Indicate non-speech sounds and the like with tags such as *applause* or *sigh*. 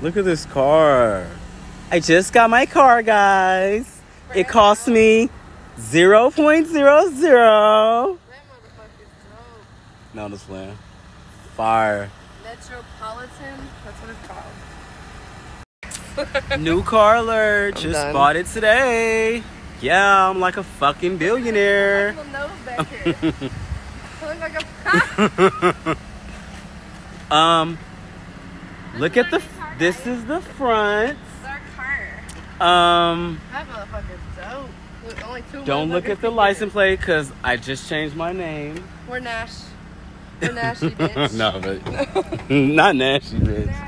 Look at this car. I just got my car, guys. It cost me 0.00. That motherfucker's dope. No, this plan. Fire. Metropolitan. That's what it's called. New car alert. I'm Just done. bought it today. Yeah, I'm like a fucking billionaire. Little nose back here. Like a. *laughs* Um, look at the. This is the front. It's our car. Um, That motherfucker's dope. Look, only two don't look at the can license plate because I just changed my name. We're Nash. We're Nashy, *laughs* bitch. no, but *laughs* not nasty, bitch.